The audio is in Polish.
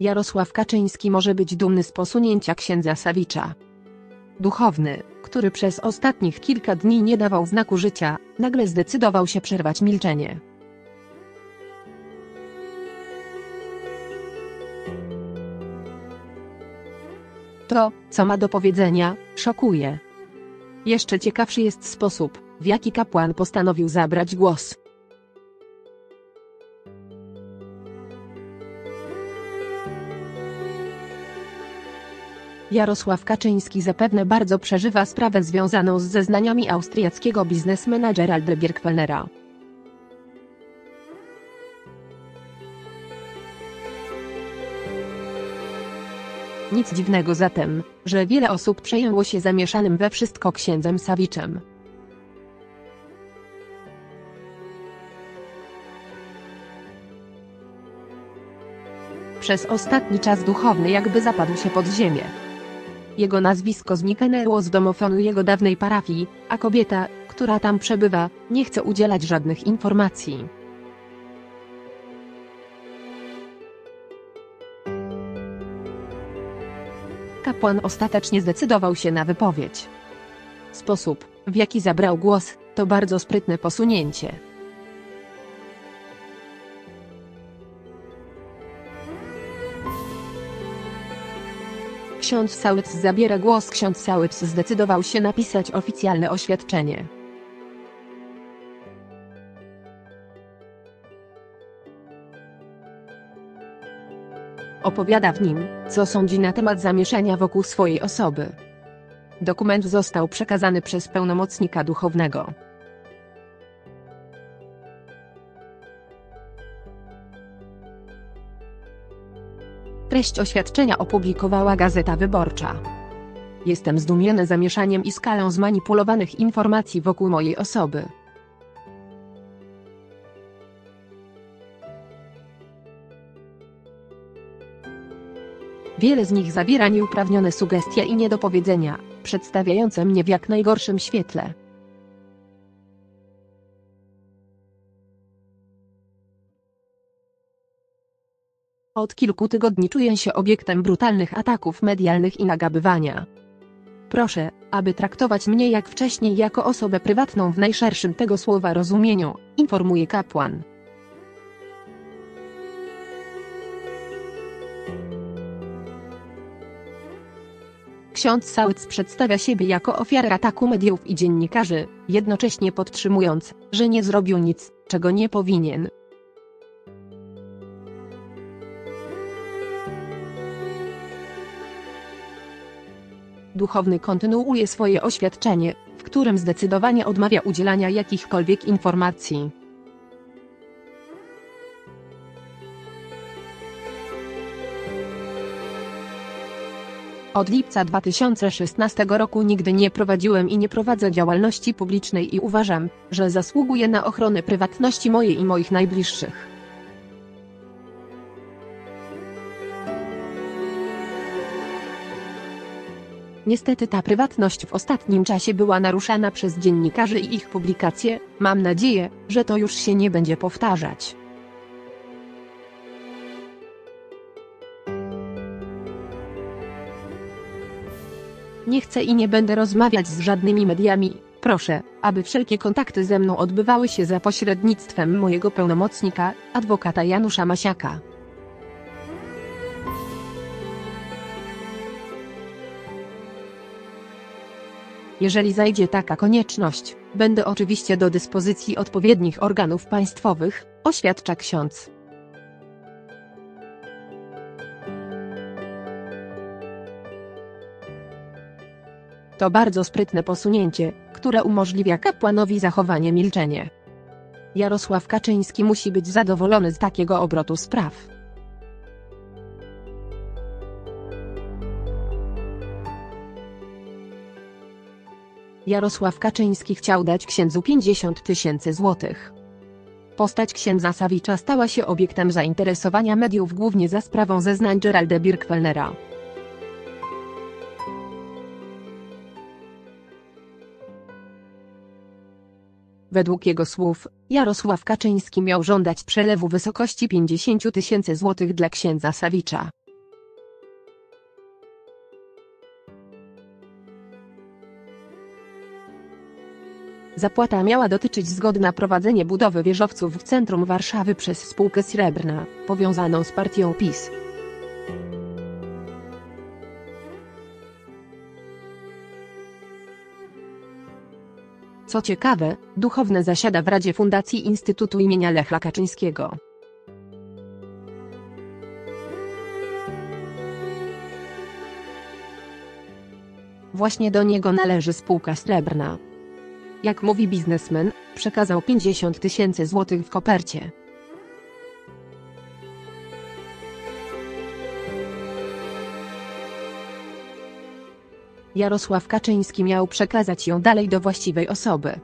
Jarosław Kaczyński może być dumny z posunięcia księdza Sawicza. Duchowny, który przez ostatnich kilka dni nie dawał znaku życia, nagle zdecydował się przerwać milczenie. To, co ma do powiedzenia, szokuje. Jeszcze ciekawszy jest sposób, w jaki kapłan postanowił zabrać głos. Jarosław Kaczyński zapewne bardzo przeżywa sprawę związaną z zeznaniami austriackiego biznesmena Geralda Birkwellnera. Nic dziwnego zatem, że wiele osób przejęło się zamieszanym we wszystko księdzem Sawiczem. Przez ostatni czas duchowny jakby zapadł się pod ziemię. Jego nazwisko zniknęło z domofonu jego dawnej parafii, a kobieta, która tam przebywa, nie chce udzielać żadnych informacji. Kapłan ostatecznie zdecydował się na wypowiedź. Sposób, w jaki zabrał głos, to bardzo sprytne posunięcie. Ksiądz Sałyc zabiera głos. Ksiądz Sałyc zdecydował się napisać oficjalne oświadczenie. Opowiada w nim, co sądzi na temat zamieszania wokół swojej osoby. Dokument został przekazany przez pełnomocnika duchownego. Treść oświadczenia opublikowała Gazeta Wyborcza. Jestem zdumiony zamieszaniem i skalą zmanipulowanych informacji wokół mojej osoby. Wiele z nich zawiera nieuprawnione sugestie i niedopowiedzenia, przedstawiające mnie w jak najgorszym świetle. Od kilku tygodni czuję się obiektem brutalnych ataków medialnych i nagabywania. Proszę, aby traktować mnie jak wcześniej jako osobę prywatną w najszerszym tego słowa rozumieniu, informuje kapłan. Ksiądz Sałyc przedstawia siebie jako ofiarę ataku mediów i dziennikarzy, jednocześnie podtrzymując, że nie zrobił nic, czego nie powinien. Duchowny kontynuuje swoje oświadczenie, w którym zdecydowanie odmawia udzielania jakichkolwiek informacji. Od lipca 2016 roku nigdy nie prowadziłem i nie prowadzę działalności publicznej i uważam, że zasługuję na ochronę prywatności mojej i moich najbliższych. Niestety ta prywatność w ostatnim czasie była naruszana przez dziennikarzy i ich publikacje, mam nadzieję, że to już się nie będzie powtarzać. Nie chcę i nie będę rozmawiać z żadnymi mediami, proszę, aby wszelkie kontakty ze mną odbywały się za pośrednictwem mojego pełnomocnika, adwokata Janusza Masiaka. Jeżeli zajdzie taka konieczność, będę oczywiście do dyspozycji odpowiednich organów państwowych, oświadcza ksiądz. To bardzo sprytne posunięcie, które umożliwia kapłanowi zachowanie milczenia. Jarosław Kaczyński musi być zadowolony z takiego obrotu spraw. Jarosław Kaczyński chciał dać księdzu 50 tysięcy złotych. Postać księdza Sawicza stała się obiektem zainteresowania mediów głównie za sprawą zeznań Geralda Birkwellnera. Według jego słów, Jarosław Kaczyński miał żądać przelewu wysokości 50 tysięcy złotych dla księdza Sawicza. Zapłata miała dotyczyć zgody na prowadzenie budowy wieżowców w centrum Warszawy przez spółkę Srebrna, powiązaną z partią PiS. Co ciekawe, duchowny zasiada w Radzie Fundacji Instytutu imienia Lecha Kaczyńskiego. Właśnie do niego należy spółka Srebrna. Jak mówi biznesmen, przekazał 50 tysięcy złotych w kopercie. Jarosław Kaczyński miał przekazać ją dalej do właściwej osoby.